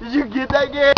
Did you get that game?